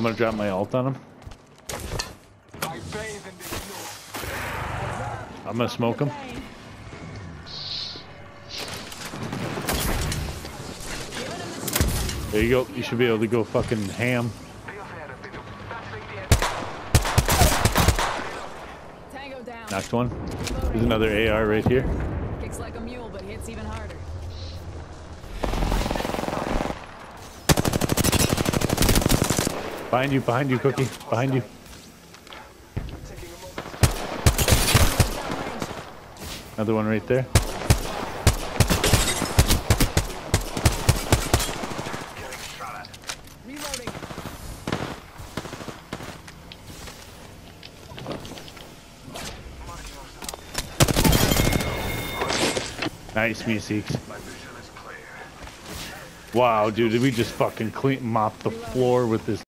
I'm gonna drop my ult on him. I'm gonna smoke him. There you go. You should be able to go fucking ham. Tango down. Knocked one. There's another AR right here. Kicks like a mule, but hits even harder. Behind you, behind you, Cookie. Behind you. Another one right there. Nice, me Wow, dude, did we just fucking clean mop the floor with this